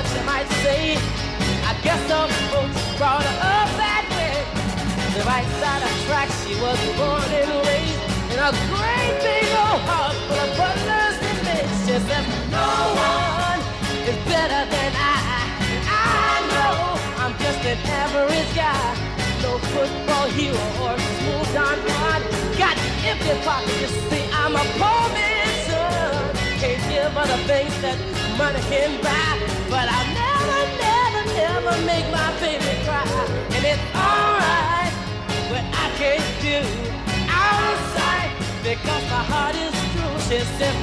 what you might say. I guess some folks brought her up that way. The right side of tracks, she was born and raised in a great big old house full of butlers and says, no one is better than I. I know I'm just an average guy. No football hero or smooth Don Juan. Got empty pockets, you see, I'm a poor son. Give her the things that money can buy. But I'll never, never, never make my baby cry. And it's alright what I can't do outside because my heart is true. She said,